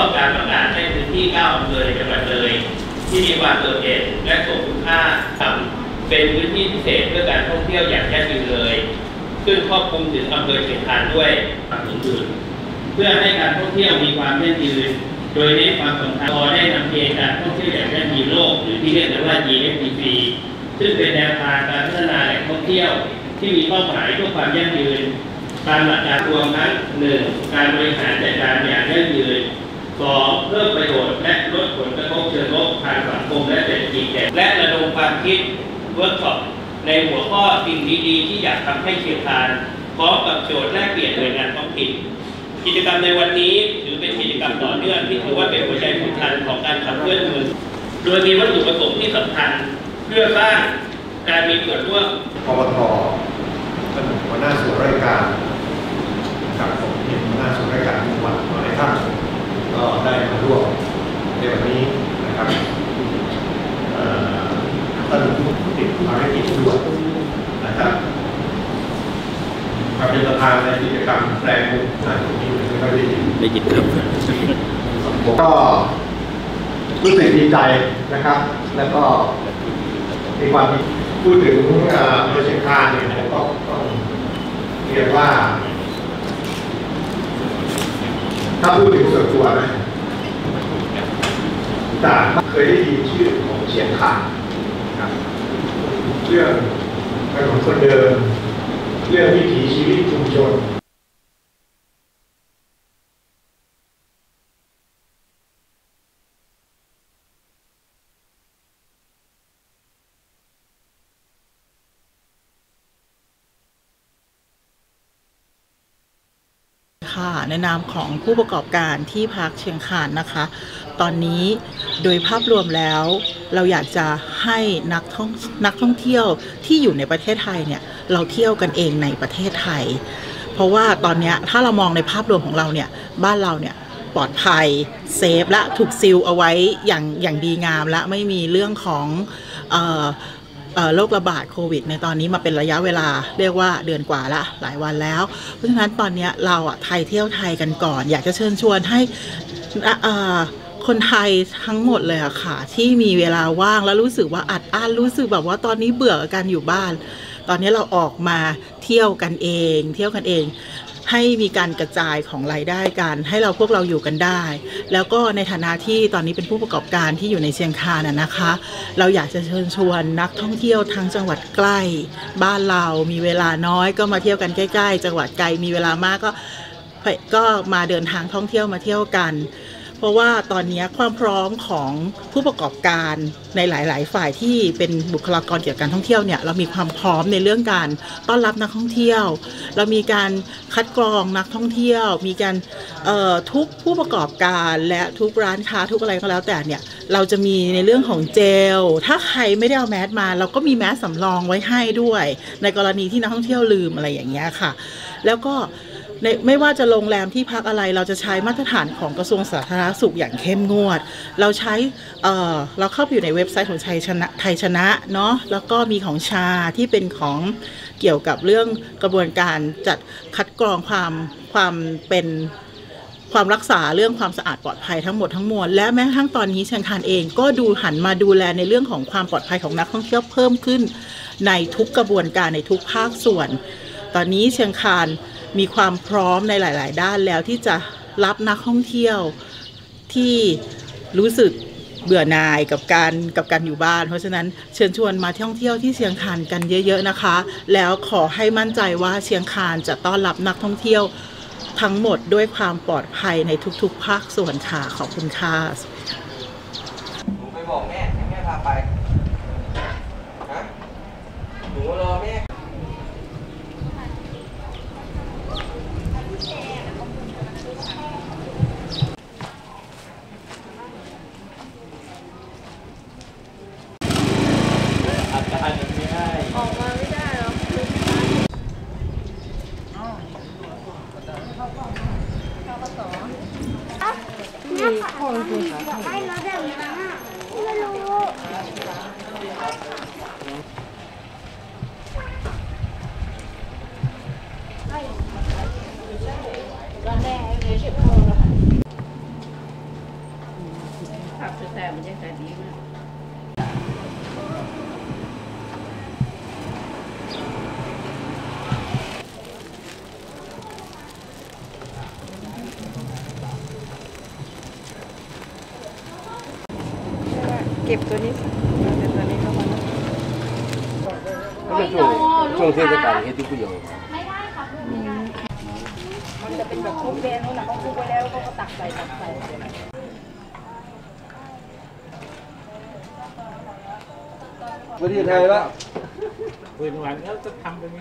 อบการประกาศให้พื้นที่9อำเภอในจังหวัดเลย ที่มีความโดดเด่นและทรงคุณค่าต่ำเป็นพื้นที่พิเศษเพื่อการท่องเที่ยวอย่างยั่งยืนเลย ซึ่งครอบคลุมถึงอำเภอเชียงคานด้วยฝั่งอื่นเพื่อให้การท่องเที่ยวมีความยั่งยืน โดยเน้นความสำคัญพอได้นำเกณฑ์การท่องเที่ยวอย่างยั่งยืนโลก หรือที่เรียกกันว่า GFPP ซึ่งเป็นแนวทางการพัฒนาแหล่งท่องเที่ยว ที่มีเป้าหมายเพื่อความยั่งยืนตามหลักการรวมทั้งหนึ่งการบริหารจัดการอย่างยั่งยืน สองเพิ่มประโยชน์และลดผลกระทบเชิงลบทางสังคมและเศรษฐกิจแก่และระดมความคิดเวิร์กช็อปในหัวข้อสิ่งดีๆที่อยากทำให้เชียงคานพร้อมกับโจทย์แลกเปลี่ยนหน่วยงานท้องถิ่นกิจกรรมในวันนี้ถือเป็นกิจกรรมต่อเนื่องที่ถือว่าเป็นหัวใจสำคัญของการขับเคลื่อนเมืองโดยมีวัตถุประสงค์ที่สำคัญเพื่อสร้างการมีส่วนร่วมปวทท่านหัวหน้าส่วนราชการกับผมเป็นหัวหน้าส่วนราชการจังหวัดหลายท่านก็ได้มาร่วมในวันนี้นะครับเอ่อ ท่านผู้ติดภารกิจด่วนนะครับมาเป็นประธานในกิจกรรมแปลงมุมอ่านตรงนี้ไม่ค่อยได้ยินได้ยินครับผมก็รู้สึกดีใจนะครับ แล้วก็มีความพูดถึงเอ่อโดยเชียงคานเนี่ยผมก็ต้องเรียนว่า ถ้าพูดถึงส่วนตัวนะแต่เคยได้ยินชื่อของเชียงคานนะครับ เรื่องถนนคนเดิน เรื่องวิถีชีวิตชุมชน ค่ะ ในนามของผู้ประกอบการที่พักเชียงคานนะคะ ตอนนี้โดยภาพรวมแล้วเราอยากจะให้นักท่องนักท่องเที่ยวที่อยู่ในประเทศไทยเนี่ยเราเที่ยวกันเองในประเทศไทย เพราะว่าตอนนี้ถ้าเรามองในภาพรวมของเราเนี่ยบ้านเราเนี่ยปลอดภัยเซฟและถูกซีลเอาไว้อย่างอย่างดีงามและไม่มีเรื่องของออ โรคระบาดโควิด ในตอนนี้มาเป็นระยะเวลาเรียกว่าเดือนกว่าละหลายวันแล้ว เพราะฉะนั้นตอนนี้เราอะไทยเที่ยวไทยกันก่อน อยากจะเชิญชวนให้คนไทยทั้งหมดเลยอะค่ะ ที่มีเวลาว่างแล้วรู้สึกว่าอัดอั้นรู้สึกแบบว่าตอนนี้เบื่อกับการอยู่บ้าน ตอนนี้เราออกมาเที่ยวกันเอง เที่ยวกันเอง ให้มีการกระจายของรายได้กันให้เราพวกเราอยู่กันได้ แล้วก็ในฐานะที่ตอนนี้เป็นผู้ประกอบการที่อยู่ในเชียงคานนะนะคะ เราอยากจะเชิญชวนนักท่องเที่ยวทางจังหวัดใกล้ บ้านเรามีเวลาน้อยก็มาเที่ยวกันใกล้ ๆ จังหวัดไกลมีเวลามากก็ก็มาเดินทางท่องเที่ยวมาเที่ยวกัน เพราะว่าตอนนี้ความพร้อมของผู้ประกอบการในหลาย ๆ ฝ่ายที่เป็นบุคลากรเกี่ยวกับการท่องเที่ยวเนี่ยเรามีความพร้อมในเรื่องการต้อนรับนักท่องเที่ยว เรามีการคัดกรองนักท่องเที่ยว มีการทุกผู้ประกอบการและทุกร้านค้าทุกอะไรก็แล้วแต่เนี่ยเราจะมีในเรื่องของเจล ถ้าใครไม่ได้เอาแมสมา เราก็มีแมสสำรองไว้ให้ด้วย ในกรณีที่นักท่องเที่ยวลืมอะไรอย่างเงี้ยค่ะ แล้วก็ในไม่ว่าจะโรงแรมที่พักอะไรเราจะใช้มาตรฐานของกระทรวงสาธารณสุขอย่างเข้มงวด เราใช้เออเราเข้าไปอยู่ในเว็บไซต์ของไทยชนะไทยชนะเนาะแล้วก็มีของชาที่เป็นของเกี่ยวกับเรื่องกระบวนการจัดคัดกรองความความเป็นความรักษาเรื่องความสะอาดปลอดภัยทั้งหมดทั้งมวลและแม้กระทั่งตอนนี้เชียงคานเองก็ดูหันมาดูแลในเรื่องของความปลอดภัยของนักท่องเที่ยวเพิ่มขึ้น ในทุกกระบวนการในทุกภาคส่วน ตอนนี้เชียงคานมีความพร้อมในหลาย ๆ ด้านแล้วที่จะรับนักท่องเที่ยว ที่รู้สึกเบื่อหน่ายกับการกับการอยู่บ้าน เพราะฉะนั้นเชิญชวนมาท่องเที่ยวที่เชียงคานกันเยอะ ๆนะคะ แล้วขอให้มั่นใจว่าเชียงคานจะต้อนรับนักท่องเที่ยวทั้งหมดด้วยความปลอดภัยในทุกๆ ภาคส่วนค่ะขอบคุณค่ะ หนูไปบอกแม่ให้แม่พาไป ฮะ หนูรอแม่ อาการยังไม่ได้ ออกมาไม่ได้แล้ว เนี่ยค่ะอยากได้รถแบบนั้นอ่ไม่รู้แต่บรรยากาศดีมาก เก็บตัวนี้เก็บตัวนี้เข้ามานะช่วงช่วงเทศกาลเฮ็ดทุกอย่างมันจะเป็นแบบคลุกเบนนู่นน่ะเขาคลุกไว้แล้วเขาก็ตักใส่ตักใส่ประเทศไทยละเปิดหวานแล้วจะทำเป็นไง